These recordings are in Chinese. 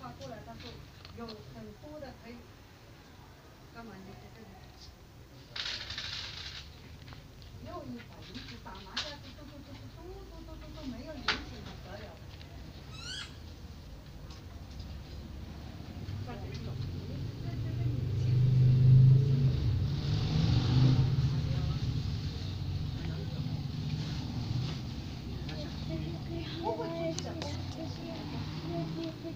发过来，他说有很多的可以干嘛？你在这里，一把引子打麻将，都都都都都都都都没有引起得了。站在这，这这这，你请。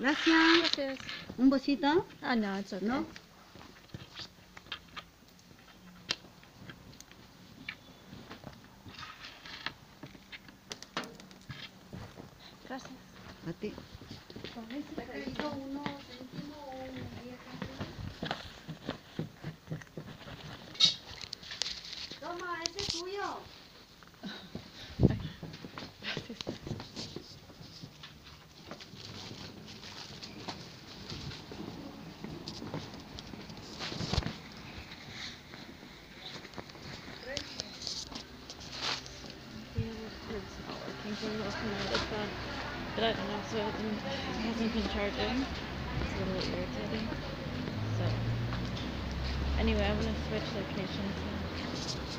Gracias, gracias. ¿Un bocito? Ah, no, eso no. Gracias. A ti. ¿Por qué se ha pedido uno céntimo o un diez Toma, ese es tuyo. that was coming out of the but I don't know, so it hasn't, it hasn't been charging. It's a little irritating. So, anyway, I'm going to switch locations now.